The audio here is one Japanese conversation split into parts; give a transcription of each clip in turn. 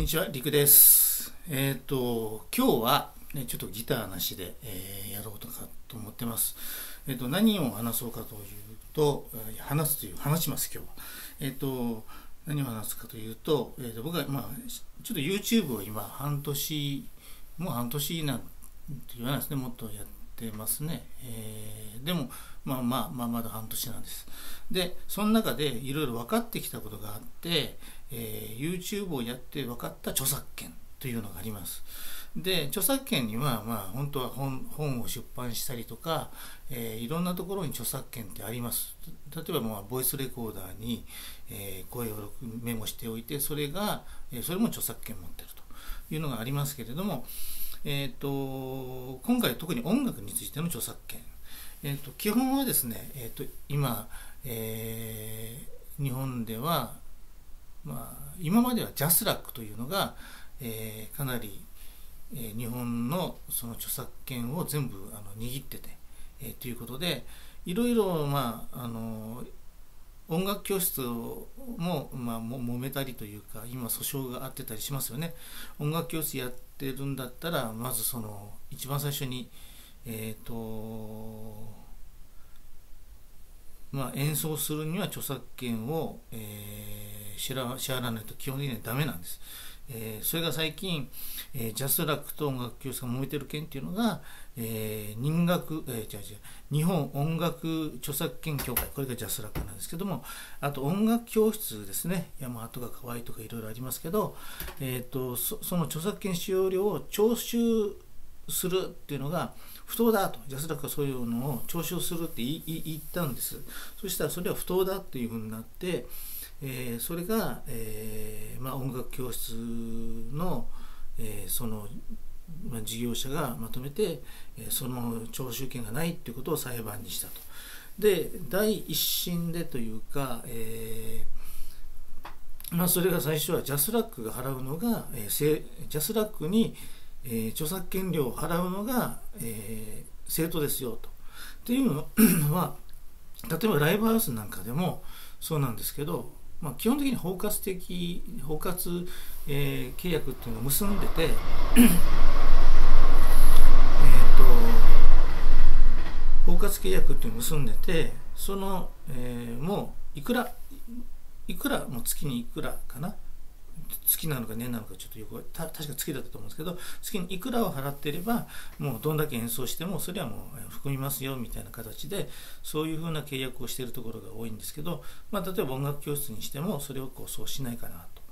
にちは、りくです。えっ、と、今日は、ね、ちょっとギターなしで、えーやろうとかと思ってます。えっ、と、何を話そうかというと、話すという、話します、今日は。えっ、と、何を話すかというと、えー、と僕は、まあ、ちょっと YouTube を今、半年、もう半年なんて言わないですね、もっとやってますね。えーでも、まあまあ、まあ、まだ半年なんです。で、その中でいろいろ分かってきたことがあって、えー YouTube をやって分かった著作権というのがあります。で、著作権には、まあ、本当は本本を出版したりとか、えーいろんなところに著作権ってあります。例えば、まあ、ボイスレコーダーに、えー声をメモしておいて、それが、えそれも著作権持ってるというのがありますけれども、えー、と今回特に音楽についての著作権、えー、と基本はですね、えー、と今、えー日本では、まあ、今まではジャスラックというのが、えーかなり、えー日本のその著作権を全部あの握ってて、えーということでいろいろ、まあ、あの音楽教室も、まあ、も揉めたりというか今訴訟があってたりしますよね。音楽教室やってるんだったらまずその一番最初にえっ、とまあ演奏するには著作権を、えー支払支払わないと基本的にはダメなんです、えーそれが最近、えージャスラックと音楽教室が揉めてる件っていうのが、えー人楽、えー違う違う日本音楽著作権協会これがジャスラックなんですけどもあと音楽教室ですね。山とか河合とかいろいろありますけど、えー、とそその著作権使用料を徴収するっていうのが不当だと JASRACがそういうのを徴収するって言ったんです。そしたらそれは不当だっていうふうになって、えーそれが、えーまあ、音楽教室の、えーその、まあ、事業者がまとめて、えーその徴収権がないっていうことを裁判にしたと。で第一審でというか、えーまあ、それが最初は JASRACが払うのが、えージャスラックに、えー著作権料を払うのが、えー正当ですよと。っていうのは 例えばライブハウスなんかでもそうなんですけど、まあ、基本的に包括的包括、えー契約っていうのを結んでて えっ、と包括契約っていうのを結んでてその、えーもういくらいくらもう月にいくらかな月なのか年なのかちょっとよくた確か月だったと思うんですけど月にいくらを払っていればもうどんだけ演奏してもそれはもう含みますよみたいな形でそういうふうな契約をしているところが多いんですけど、まあ、例えば音楽教室にしてもそれをこうそうしないかなと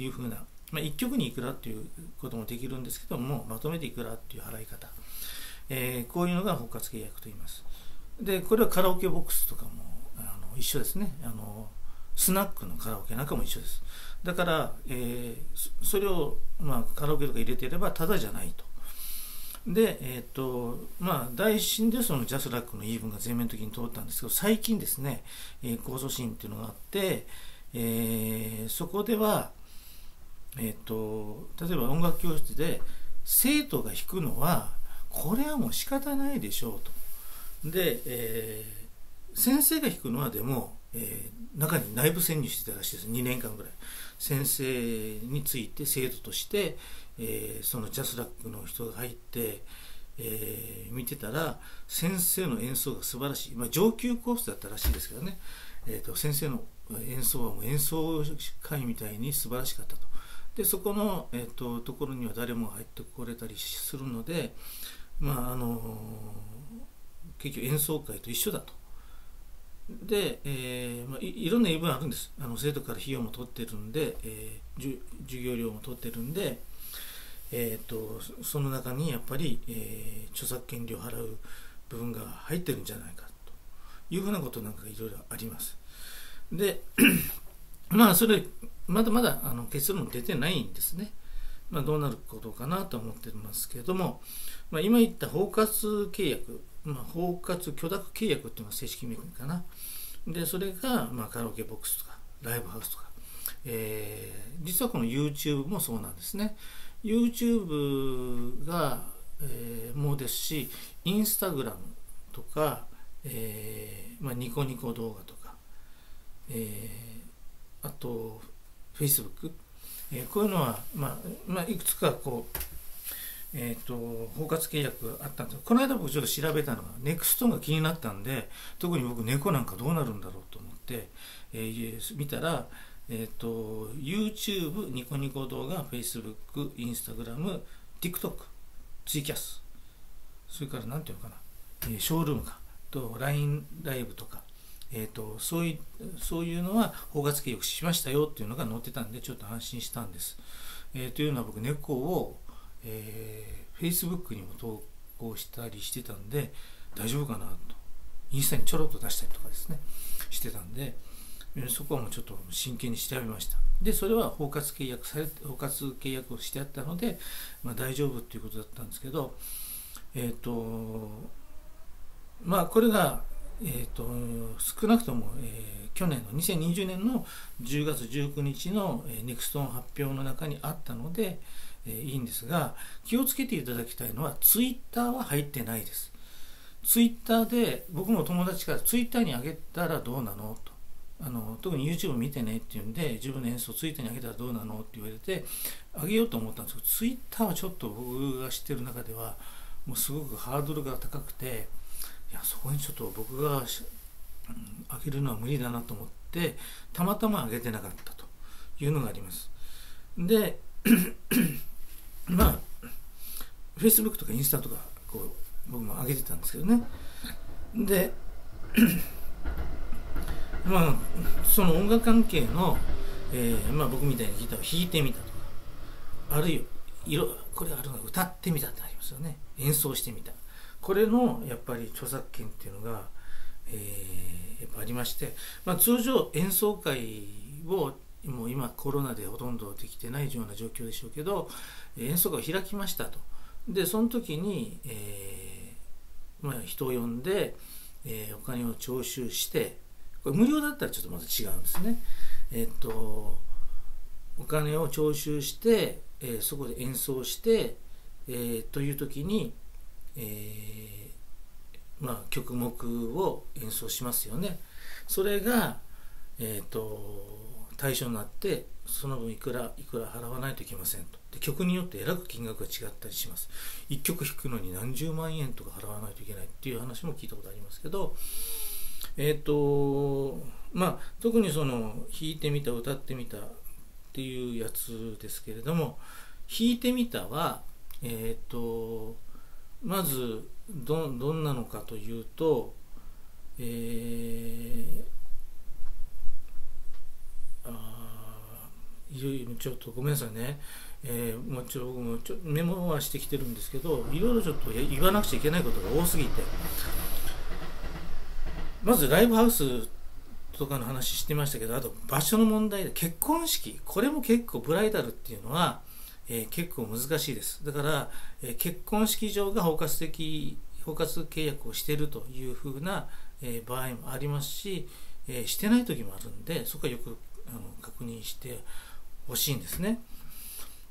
いうふうな、まあ、1曲にいくらっていうこともできるんですけどもまとめていくらっていう払い方、えーこういうのが包括契約と言います。でこれはカラオケボックスとかもあの一緒ですね。あのスナックのカラオケなんかも一緒ですだから、えーそれを、まあ、カラオケとか入れていればタダじゃないとで、えっ、と、まあ、大審でそのジャスラックの言い分が全面的に通ったんですけど、最近ですね、えー控訴審っていうのがあって、えーそこでは、えっ、と、例えば音楽教室で生徒が弾くのは、これはもう仕方ないでしょうと。で、えー先生が弾くのはでも、えー中に内部潜入してたらしいです。2年間ぐらい。先生について生徒として、えーそのジャスラックの人が入って、えー見てたら先生の演奏が素晴らしい、まあ、上級コースだったらしいですけどね、えー、と先生の演奏はもう演奏会みたいに素晴らしかったと。でそこの、えー、とところには誰も入ってこれたりするのでまああの結局演奏会と一緒だと。で、えーまあ、いろんな言い分あるんです。あの生徒から費用も取ってるんで、えー授業料も取ってるんで、えー、とその中にやっぱり、えー著作権料を払う部分が入ってるんじゃないかというふうなことなんかいろいろあります。で まあそれまだまだあの結論出てないんですね、まあ、どうなることかなと思ってますけれども、まあ、今言った包括契約、まあ、包括許諾契約っていうのが正式名かな。でそれが、まあ、カラオケボックスとかライブハウスとか、えー実はこの YouTube もそうなんですね。YouTube が、えーもうですしインスタグラムとか、えーまあ、ニコニコ動画とか、えーあと Facebook えー、こういうのは、まあまあ、いくつかこうえーと、包括契約あったんですこの間僕ちょっと調べたのがネクストが気になったんで特に僕猫なんかどうなるんだろうと思って、えー、見たら、えーと、YouTube ニコニコ動画 Facebook インスタグラム TikTok ツイキャスそれから何ていうのかな、えー、ショールームかと LINE ライブとかえーと、そういうそういうのは包括契約しましたよっていうのが載ってたんでちょっと安心したんです。えー、というのは僕猫をえー、Facebook にも投稿したりしてたんで大丈夫かなと。インスタにちょろっと出したりとかですね。してたんでそこはもうちょっと真剣に調べました。でそれは包括契約され包括契約をしてあったので、まあ、大丈夫っていうことだったんですけどえっ、ー、とまあこれがえーと、少なくとも、えー、去年の2020年の10月19日の、えー、ネクストン発表の中にあったので、えー、いいんですが気をつけていただきたいのはツイッターは入ってないです。ツイッターで僕も友達からツイッターに上げたらどうなの？と。あの特に YouTube 見てねっていうんで自分の演奏ツイッターに上げたらどうなのって言われて上げようと思ったんですけどツイッターはちょっと僕が知ってる中ではもうすごくハードルが高くていやそこにちょっと僕が、うん、上げるのは無理だなと思ってたまたま上げてなかったというのがあります。でまあ Facebook とかインスタとかこう僕も上げてたんですけどね。で まあその音楽関係の、えーまあ、僕みたいにギターを弾いてみたとかあるいは色これあるの歌ってみたってありますよね。演奏してみた。これのやっぱり著作権っていうのが、えー、やっぱありまして、まあ、通常演奏会をもう今コロナでほとんどできてないような状況でしょうけど演奏会を開きましたと。でその時に、えー、まあ、人を呼んで、えー、お金を徴収してこれ無料だったらちょっとまた違うんですね。えっとお金を徴収して、えー、そこで演奏して、えという時に、えまあ、曲目を演奏しますよね。それがえっ、と対象になってその分いくらいくら払わないといけませんと。曲によってえらく金額が違ったりします。1曲弾くのに何十万円とか払わないといけないっていう話も聞いたことありますけどえっ、ー、とまあ特にその弾いてみた歌ってみたっていうやつですけれども弾いてみたはえっ、ー、とまずどどんなのかというとえーいろいろちょっとごめんなさいね、えー、もうちょ僕もちょメモはしてきてるんですけどいろいろちょっと言わなくちゃいけないことが多すぎて。まずライブハウスとかの話してましたけどあと場所の問題で結婚式。これも結構ブライダルっていうのは、えー、結構難しいです。だから、えー、結婚式場が包括的包括契約をしてるというふうな、えー、場合もありますし、え、してない時もあるんでそこはよくあの確認してほしいんですね。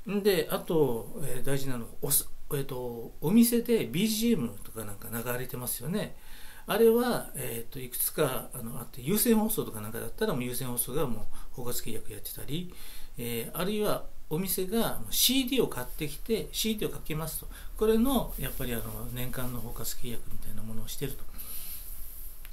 であと、えー、大事なのお,、えーと、お店で BGM とかなんか流れてますよね。あれは、えーと、いくつかあのあって有線放送とかなんかだったらもう有線放送がもう包括契約やってたり、えー、あるいはお店が CD を買ってきて CD をかけますとこれのやっぱりあの年間の包括契約みたいなものをしてると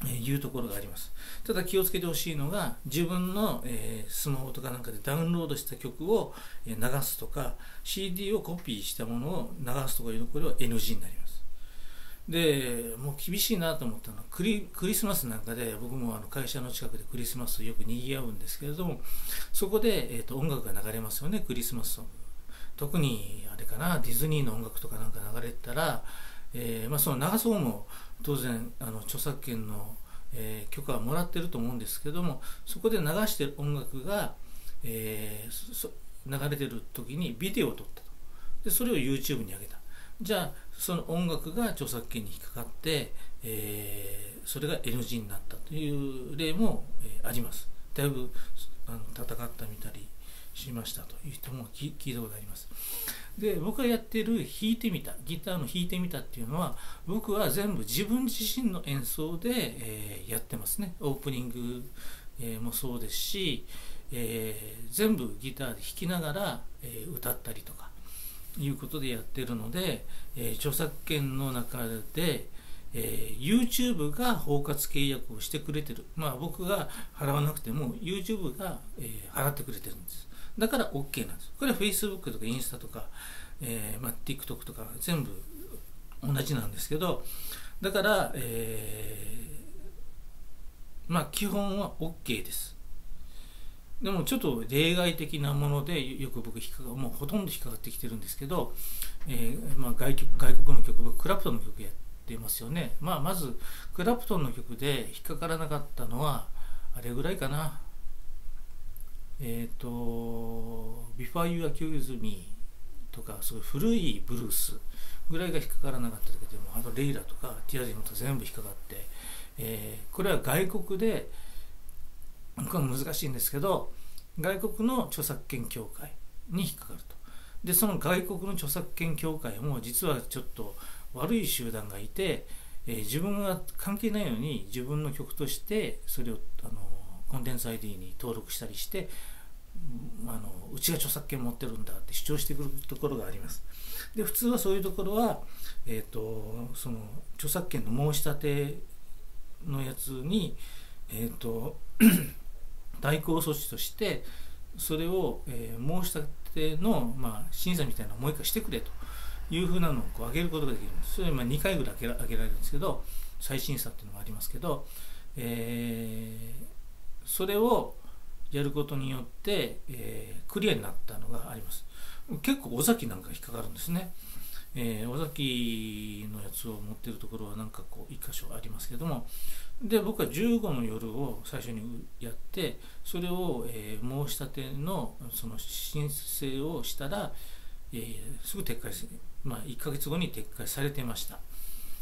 いうところがあります。ただ気をつけてほしいのが自分の、え、スマホとかなんかでダウンロードした曲を流すとか CD をコピーしたものを流すとかいうところは NG になります。でもう厳しいなと思ったのはクリスマスなんかで僕もあの会社の近くでクリスマスよく賑わうんですけれどもそこで、えーと、音楽が流れますよねクリスマスソング特にあれかなディズニーの音楽とかなんか流れてたら、えーまあ、その流そうも当然あの著作権の、えー、許可はもらってると思うんですけどもそこで流してる音楽が、えー、流れてる時にビデオを撮ったと。でそれを YouTube に上げた。じゃあその音楽が著作権に引っかかって、えー、それが NG になったという例も、えー、あります。だいぶあの戦ったみたりしましたという人も聞いたことあります。で僕がやってる弾いてみたギターの弾いてみたっていうのは僕は全部自分自身の演奏で、えー、やってますね。オープニング、えー、もそうですし、えー、全部ギターで弾きながら、えー、歌ったりとかいうことでやってるので、えー、著作権の中で、え YouTube が包括契約をしてくれてる。まあ僕が払わなくても YouTube が、え払ってくれてるんです。だから OK なんです。これは Facebook とかインスタとか、えまあ、TikTok とか全部同じなんですけどだから、えまあ基本は OK です。でもちょっと例外的なものでよく僕引っかかもうほとんど引っかかってきてるんですけど、えー、まあ、外局外国の曲僕クラプトンの曲やってますよね、まあ、まずクラプトンの曲で引っかからなかったのはあれぐらいかな。えっ、ー、と「Before You Accuse Me」とかすごい古いブルースぐらいが引っかからなかっただけでもあと「レイラ」とか「ティアジム」と全部引っかかって、えー、これは外国でこれ難しいんですけど外国の著作権協会に引っかかると。でその外国の著作権協会も実はちょっと悪い集団がいて、えー、自分が関係ないのに自分の曲としてそれをあのコンテンツ ID に登録したりしてあのうちが著作権持ってるんだって主張してくるところがあります。で普通はそういうところは、えーと、その著作権の申し立てのやつに、えーと 対抗措置としてそれを、えー、申し立ての、まあ、審査みたいなのをもう一回してくれというふうなのをこう上げることができるんです。それはまあ2回ぐらい上げられるんですけど再審査っていうのがありますけど、えー、それをやることによって、えー、クリアになったのがあります。結構尾崎なんか引っかかるんですね。えー、尾崎のやつを持ってるところはなんかこう1箇所ありますけどもで僕は15の夜を最初にやってそれを、えー、申し立てのその申請をしたら、えー、すぐ撤回する、まあ、1ヶ月後に撤回されてました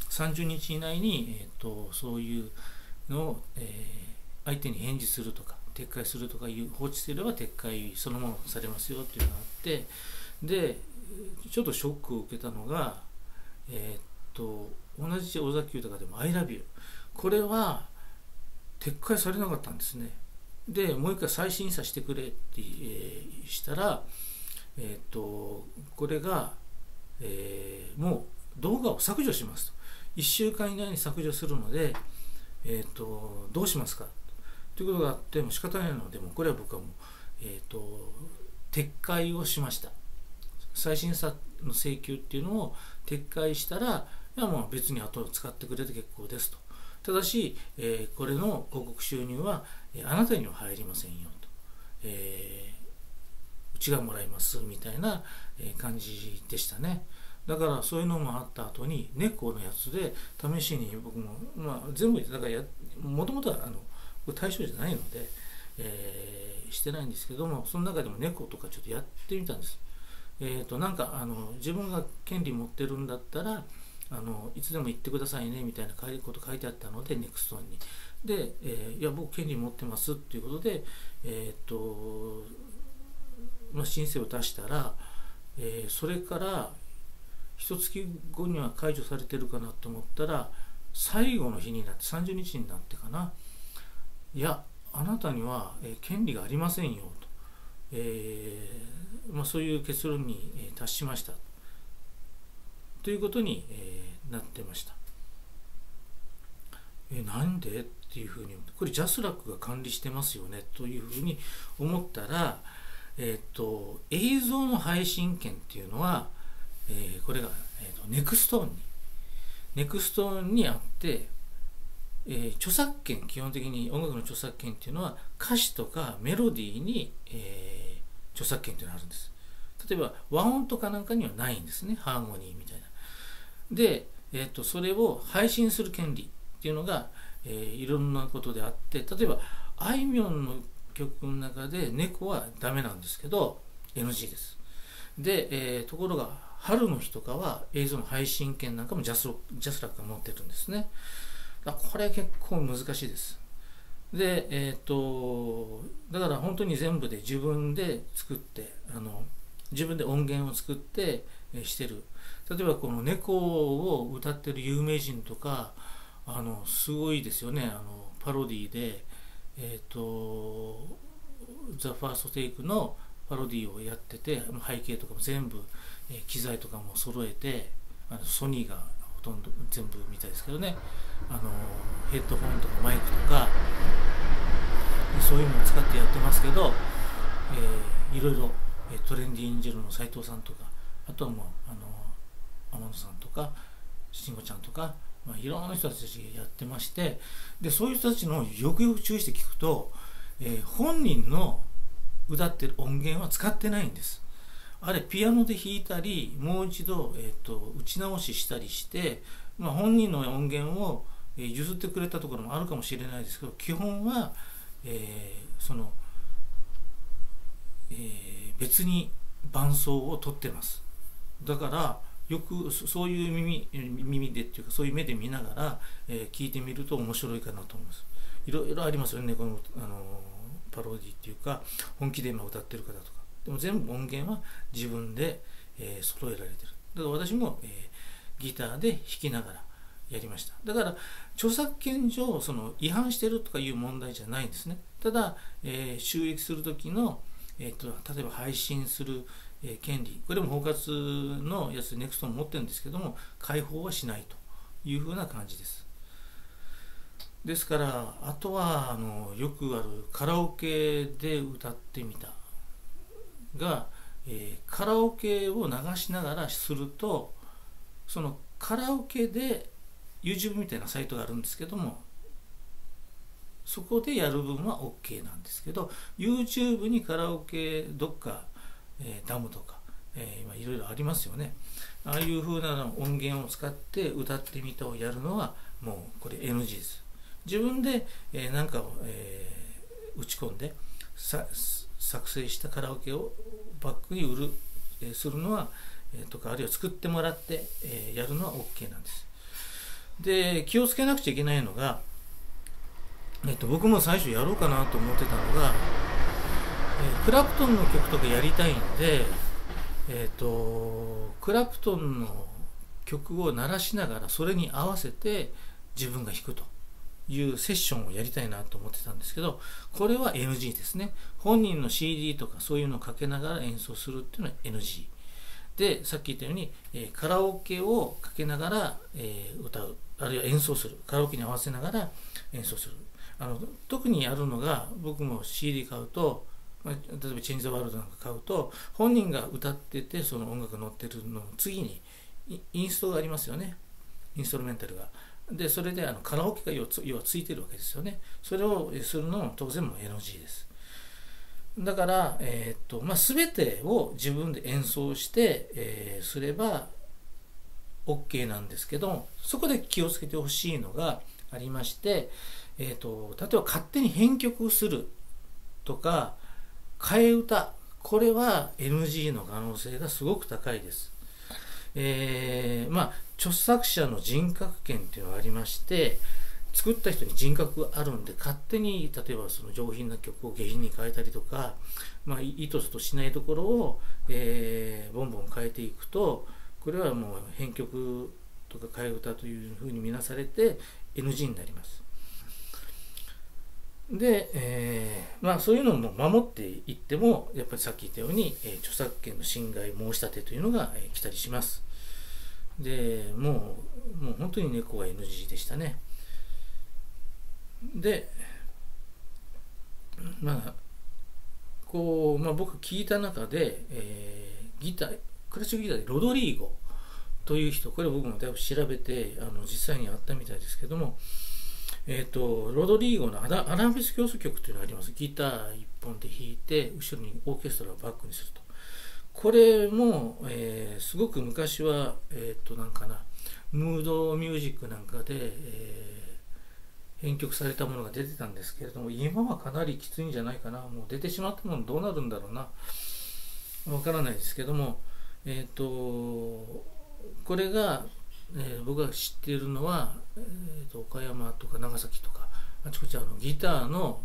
30日以内に、えーと、そういうのを、えー、相手に返事するとか撤回するとかいう放置すれば撤回そのままされますよっていうのがあってでちょっとショックを受けたのがえっ、と同じ尾崎豊でも「ILOVEYOU」これは撤回されなかったんですね。でもう一回再審査してくれって、えー、したらえっ、とこれが、えー、もう動画を削除しますと。1週間以内に削除するので、えーと、どうしますか？ということがあっても仕方ないのでもこれは僕はもう、えーと撤回をしました。再審査の請求っていうのを撤回したらいやもう別に後を使ってくれて結構ですと。ただし、えー、これの広告収入は、えあなたには入りませんよと、えー、うちがもらいますみたいな、え感じでしたね。だからそういうのもあった後に猫のやつで試しに僕も、まあ、全部だからもともとはあのこれ対象じゃないので、えー、してないんですけどもその中でも猫とかちょっとやってみたんです。えーと、なんかあの自分が権利持ってるんだったらあのいつでも言ってくださいねみたいなこと書いてあったのでネクストンに。で、えー、いや僕権利持ってますっていうことで、えーとまあ、申請を出したら、えー、それから一月後には解除されてるかなと思ったら最後の日になって30日になってかな。いやあなたには、え、権利がありませんよと、えーまあ、そういう結論に、え達しました。ということに、えなってました。えなんで？っていうふうにこれ JASRAC が管理してますよねというふうに思ったら、えーと、映像の配信権っていうのは、えー、これが、えーと、 NexToneに。 NexToneにあって、えー、著作権基本的に音楽の著作権っていうのは歌詞とかメロディーに、えー著作権というのがあるんです。例えば和音とかなんかにはないんですね。ハーモニーみたいな。で、えーと、それを配信する権利っていうのが、えー、いろんなことであって例えばあいみょんの曲の中で猫はダメなんですけど NG です。で、えー、ところが春の日とかは映像の配信権なんかもジャスジャスラックが持ってるんですね。これ結構難しいですで、えっ、ー、と、だから本当に全部で自分で作って、あの、自分で音源を作って、してる。例えばこの猫を歌ってる有名人とか、あの、すごいですよね。あの、パロディで、えっ、ー、と、「ザ・ファーストテイクのパロディをやってて背景とかも全部、機材とかも揃えてあのソニーがとんど全部みたいですけどね。あのヘッドホンとかマイクとかそういうのを使ってやってますけど、えー、いろいろトレンディエンジェルの斎藤さんとかあとはもうあの天野さんとか慎吾ちゃんとか、まあ、いろんな人たちやってましてでそういう人たちのよくよく注意して聞くと、えー、本人の歌ってる音源は使ってないんです。あれピアノで弾いたりもう一度、えーと、打ち直ししたりして、まあ、本人の音源を譲ってくれたところもあるかもしれないですけど基本は、えー、その、えー、別に伴奏を取ってます。だからよくそういう耳耳でっていうかそういう目で見ながら、えー、聞いてみると面白いかなと思います。いろいろありますよねこのあのパロディっていうか本気で今歌ってる方とか。でも全部音源は自分で、えー、揃えられてる。だから私も、えー、ギターで弾きながらやりました。だから著作権上その違反してるとかいう問題じゃないんですね。ただ、えー、収益する時の、えーと例えば配信するえ権利。これも包括のやつネクストも持ってるんですけども解放はしないというふうな感じです。ですからあとはあのよくあるカラオケで歌ってみた。が、えー、カラオケを流しながらするとそのカラオケで YouTube みたいなサイトがあるんですけどもそこでやる分は OK なんですけど YouTube にカラオケどっかえー、ダムとか、えー、今いろいろありますよね。ああいう風な音源を使って歌ってみたをやるのはもうこれ NG です。自分で、えー、なんかを、えー、打ち込んで作成したカラオケをバックに売る、えー、するのは、えー、とかあるいは作ってもらって、えー、やるのは OK なんです。で気をつけなくちゃいけないのが、えっと、僕も最初やろうかなと思ってたのがえクラプトンの曲とかやりたいんで、えーと、クラプトンの曲を鳴らしながらそれに合わせて自分が弾くと。いうセッションをやりたいなと思ってたんですけどこれは NG ですね。本人の CD とかそういうのをかけながら演奏するっていうのは NG でさっき言ったように、えー、カラオケをかけながら、えー、歌う。あるいは演奏する。カラオケに合わせながら演奏する。あの特にやるのが僕も CD 買うとまあ、例えば「チェンジ・ザ・ワールド」なんか買うと本人が歌っててその音楽が載ってるの次にインストがありますよね。インストルメンタルが。でそれであのカラオケが要はついてるわけですよね。それをするのも当然も NG です。だから、えー、っとまあ、全てを自分で演奏して、えー、すれば OK なんですけどそこで気をつけてほしいのがありまして、えーと例えば勝手に編曲するとか替え歌これは NG の可能性がすごく高いです。えー、まあ著作者の人格権っていうのがありまして作った人に人格があるんで勝手に例えばその上品な曲を下品に変えたりとか、まあ、意図としないところを、えー、ボンボン変えていくとこれはもう編曲とか替え歌というふうに見なされて NG になります。で、えー、まあそういうのも守っていってもやっぱりさっき言ったように、えー、著作権の侵害申し立てというのが、えー、来たりします。でもうもう本当に猫は NG でしたね。でまあこう、まあ、僕聞いた中で、えー、ギタークラシックギターでロドリーゴという人これ僕もだいぶ調べてあの実際にあったみたいですけどもえっ、ー、と、ロドリーゴのアラアランフェス競争曲というのがあります。ギター1本で弾いて、後ろにオーケストラをバックにすると。これも、えー、すごく昔は、えっ、ー、と、なんかな、ムードミュージックなんかで、えー、編曲されたものが出てたんですけれども、今はかなりきついんじゃないかな。もう出てしまったものどうなるんだろうな。わからないですけども、えっ、と、これが、えー、僕が知ってるのは、えーと、岡山とか長崎とかあちこちあのギターの、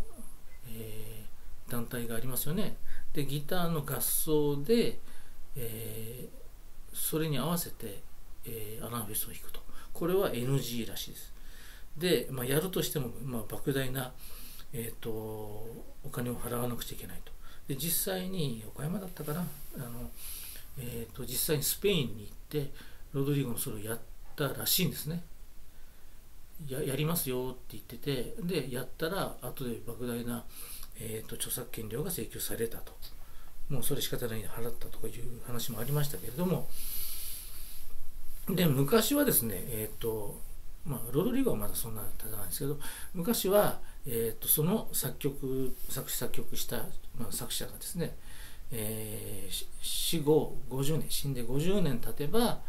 えー、団体がありますよね。でギターの合奏で、えー、それに合わせて、えー、アナフェスを弾くと。これは NG らしいです。で、まあ、やるとしても、まあ、莫大な、えーと、お金を払わなくちゃいけないと。で実際に岡山だったかな？あの、えーと、実際にスペインに行ってロドリゴのそれをやってたらしいんですね。ややりますよって言っててでやったら後で莫大な、えーと、著作権料が請求されたと。もうそれ仕方ないで払ったとかいう話もありましたけれども。で昔はですねえっ、ー、とまあロドリゴはまだそんな立たないんですけど昔は、えーと、その作曲作詞作曲した、まあ、作者がですね、えー、死後50年死んで50年経てば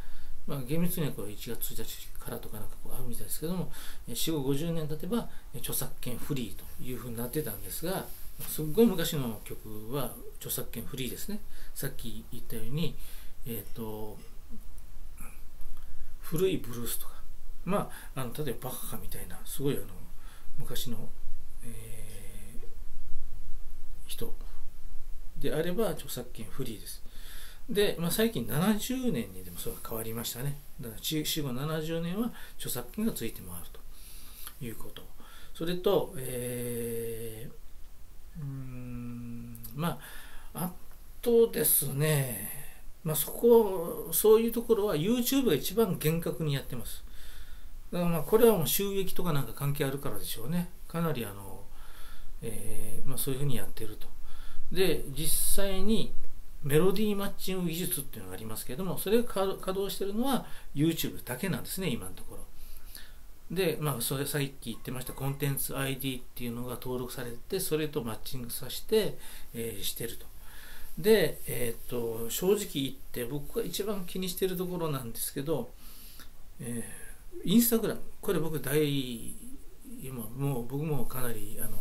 まあ、厳密にはこれ1月1日からとかなんかこうあるみたいですけども死後50年経てば著作権フリーというふうになってたんですがすっごい昔の曲は著作権フリーですね。さっき言ったように、えーと、古いブルースとかまああの例えばバッハみたいなすごいあの昔の、えー、人であれば著作権フリーです。で、まあ、最近70年にでもそれが変わりましたね。だから死後70年は著作権がついて回るということ。それと、えー、うん、まあ、あとですね、まあ、そこ、そういうところは YouTube が一番厳格にやってます。だからまあこれはもう収益とかなんか関係あるからでしょうね。かなりあの、えーまあ、そういうふうにやってると。で、実際にメロディーマッチング技術っていうのがありますけれども、それが稼働してるのは YouTube だけなんですね、今のところ。で、まあ、それさっき言ってましたコンテンツ ID っていうのが登録されて、それとマッチングさせて、えー、してると。で、えっ、と、正直言って僕が一番気にしてるところなんですけど、えー、インスタグラム、これ僕大、今もう僕もかなりあの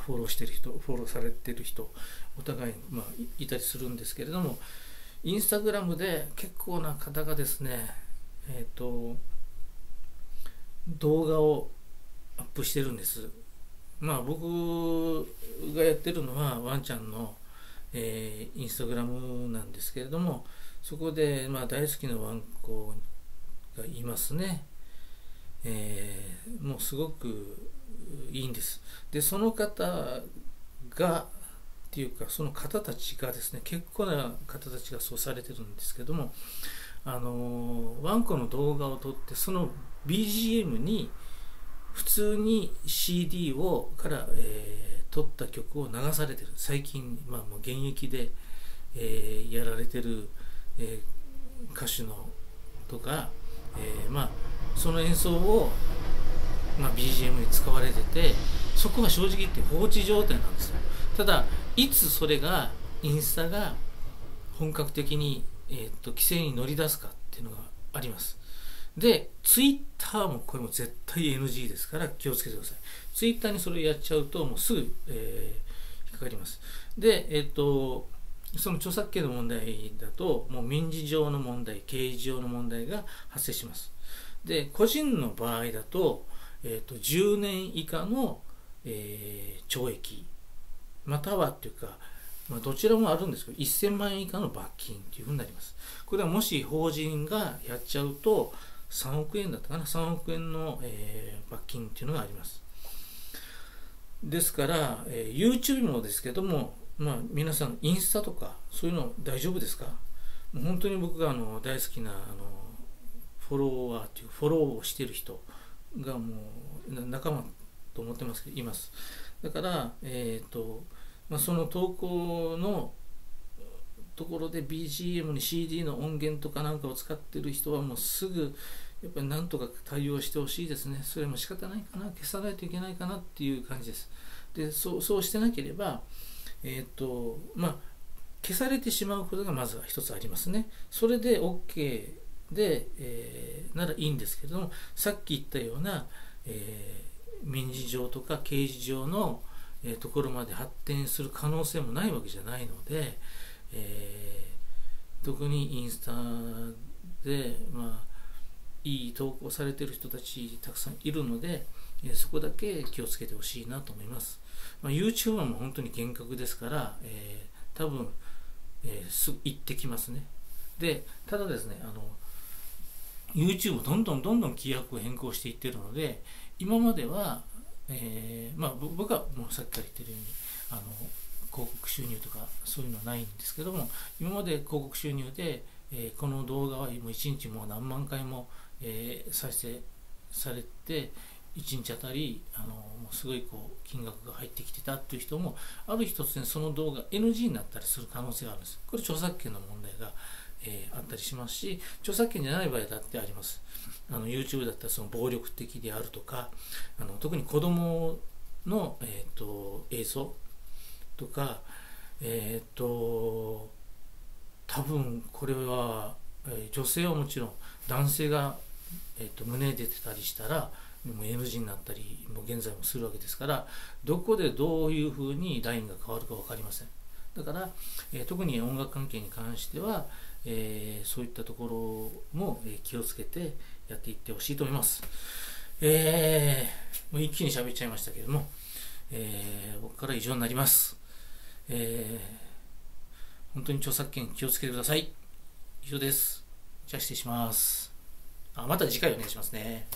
フォローしてる人、フォローされてる人、お互い、まあ、いたりするんですけれども、インスタグラムで結構な方がですね、えっ、ー、と、動画をアップしてるんです。まあ僕がやってるのはワンちゃんの、えー、インスタグラムなんですけれども、そこで、まあ、大好きなワンコがいますね。えー、もうすごくいいんです。で、その方が、っていうか、その方たちがですね、結構な方たちがそうされてるんですけども、あのワンコの動画を撮って、その BGM に普通に CD をから、えー、撮った曲を流されてる。最近、まあもう現役で、えー、やられてる、えー、歌手のとか、え、まあその演奏をまあ、BGM に使われててそこは正直言って放置状態なんですよただいつそれがインスタが本格的に、えー、っと規制に乗り出すかっていうのがありますで、ツイッターもこれも絶対 NG ですから気をつけてください。ツイッターにそれやっちゃうともうすぐ、えー、引っかかります。で、えっ、と、その著作権の問題だと、もう民事上の問題、刑事上の問題が発生します。で、個人の場合だと、えーと、10年以下の、えー、懲役またはっていうか、まあ、どちらもあるんですけど1000万円以下の罰金っていうふうになります。これはもし法人がやっちゃうと3億円だったかな。3億円の、えー、罰金っていうのがあります。ですから、えー、YouTube もですけども、まあ、皆さんインスタとかそういうの大丈夫ですか？もう本当に僕があの大好きなあのフォロワーっていうフォローをしている人がもう仲間と思ってますけどいます。だからえ、ー、と、まあ、その投稿のところで BGM に CD の音源とかなんかを使ってる人はもうすぐやっぱりなんとか対応してほしいですね。それも仕方ないかな。消さないといけないかなっていう感じです。でそうそうしてなければえっ、ー、とまあ消されてしまうことがまずは一つありますね。それで OK で、えー、ならいいんですけれどもさっき言ったような、えー、民事上とか刑事上の、ところまで発展する可能性もないわけじゃないので、え特にインスタで、まあ、いい投稿されてる人たちたくさんいるので、そこだけ気をつけてほしいなと思います。まあ、YouTuber も本当に厳格ですから、え多分、えすぐ行ってきますね。で、ただですね、あの YouTube どんどんどんどん規約を変更していってるので今までは、えー、まあ、僕はもうさっきから言ってるようにあの広告収入とかそういうのはないんですけども今まで広告収入で、えー、この動画はもう1日もう何万回も、えー、再生されて1日あたりあのもうすごいこう金額が入ってきてたっていう人もある日突然その動画 NG になったりする可能性があるんです。これ著作権の問題が、えー、あったりしますし著作権じゃない場合だってあります。あの YouTube だったらその暴力的であるとかあの特に子供の、えーと、映像とかえっ、ー、と多分これは、えー、女性はもちろん男性が、えーと胸出てたりしたらもう N 字になったりもう現在もするわけですからどこでどういうふうにラインが変わるか分かりません。だから、えー、特に音楽関係に関しては、えー、そういったところも、え気をつけてやっていってほしいと思います。えー、もう一気に喋っちゃいましたけれども、え僕から以上になります。えー本当に著作権気をつけてください。以上です。じゃあ失礼します。あまた次回お願いしますね。